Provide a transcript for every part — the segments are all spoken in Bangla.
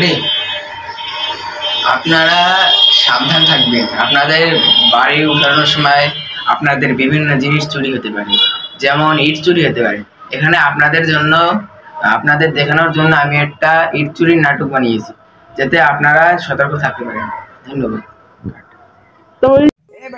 রেডি? আপনারা সাবধান থাকবেন। আপনাদের বাড়ি উঠানোর সময় আপনাদের বিভিন্ন জিনিস চুরি হতে পারে। যেমন ইট চুরি হতে পারে। এখানে আপনাদের জন্য, আপনাদের দেখানোর জন্য আমি একটা ইট চুরির নাটক বানিয়েছি। যাতে আপনারা সতর্ক থাকতে পারেন। ধন্যবাদ।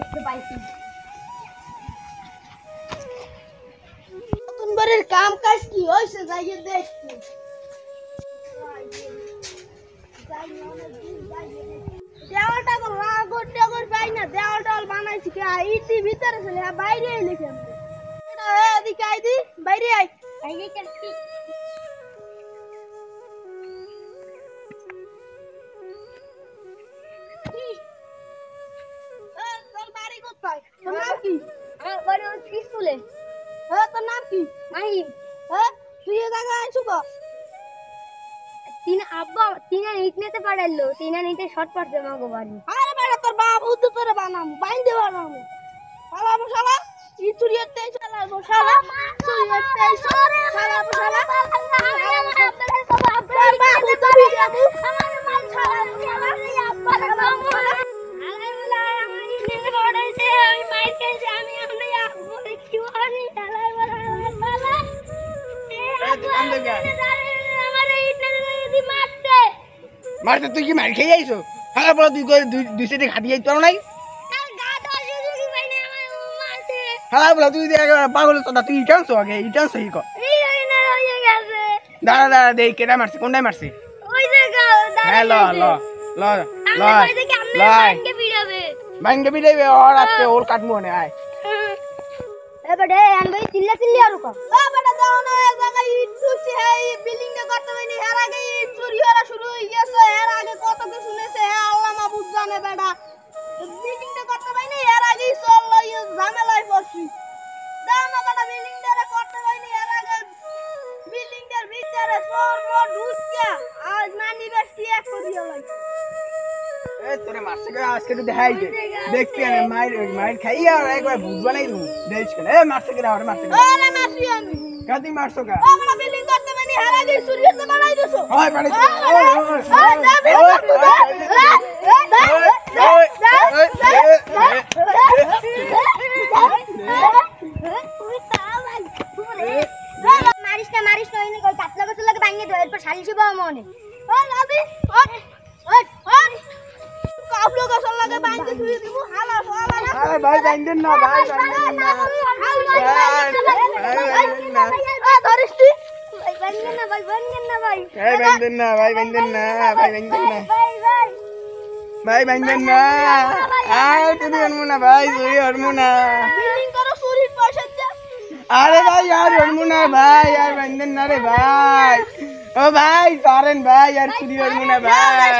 একটু পাইছি নতুন বাড়ির কাম কাজ কি হয়েছে যাইয়ে দেখছি দেওয়ালটা তো লাগর টাগর পাই না দেওয়াল টাওয়াল বানাইছি কে ইটি ভিতরে ছিল হ্যাঁ বাইরে এলে কেন এটা হ্যাঁ এদিকে আই দি বাইরে আই বাইরে কেন কি আমার বাড়ি ওই পিস্তুলে হ্যাঁ তোর নাম কি মাহিম হ্যাঁ তুই এ জায়গায় আইছু কো। তিন আব্বা তিনা ইট নিতে পারল তিনা নিতে শর্ট পড়ছে মাগো বাড়ি। আরে বেটা তোর বাপ উদ্দ তোরে বানাম বাইন দে বানাম। শালা শালা ই চুরি হতে শালা শালা চুরি হতে শালা শালা মারতে। তুই কি মার? খেয়ে আইছো? হালা বড় তুই কই দুই সাইডে খাটি আইতো নাই? হালা বড় তুই পাগল তো তুই ইটানছো আগে ইটানছো ই কর। দাঁড়া দাঁড়া দেই কেটা মারছে কোনটাই মারছে? হ্যাঁ ল ল ল ল ভাঙ্গে বিদাইবে ওর আজকে ওর কাটবো না আয়। এ বড়ে আন চিল্লা চিল্লি আর কো। ও বড় না এক বিল্ডিং এ করতে হয়নি। এর আগে ইট চুরি হওয়া শুরু আগে কত কিছু শুনেছে হ্যাঁ বেটা। বিল্ডিং এ করতে হয়নি, এর আগেই চল ইয়ে ঝামেলায় পড়ছি দাও না বেটা বিল্ডিং এ করতে হয়নি, এর আগে বিল্ডিং এর ভিতরে মোর ঢুকিয়া আজ মানি বেশি এক করে দিও এ তোরে মারছে কে আজকে তো দেখাই দে দেখতে আনে মাইর মাইর খাইয়া আর একবার ভূত বানাই দু দেখ কে এ মারছে কে আর মারছে আরে মাসি আমি কাতি মারছো কা আমরা বিল্ডিং করতে মানে হারা গই চুরি হতে বানাই দিছো হয় পাড়ে মারিস না মারিস না এনে কই কাতলা গাছের লাগে ভাঙিয়ে দেব এরপর শালিশি বাবা মনে ও ওট ভাই বাইন্দেন না ভাই বাইন্দেন না ধরিস তুই ভাই ভাঙেন না ভাই ভাঙেন না ভাই ভাই বাইন্দেন না ভাই বাইন্দেন না ভাই বাইন্দেন না ভাই বাইন্দেন না তুমি হরমু না ভাই চুরি হরমু না আরে ভাই আর হরমু না ভাই আর বাইন্দেন না রে ভাই ও ভাই সারেন ভাই আর চুরি হরমু না ভাই।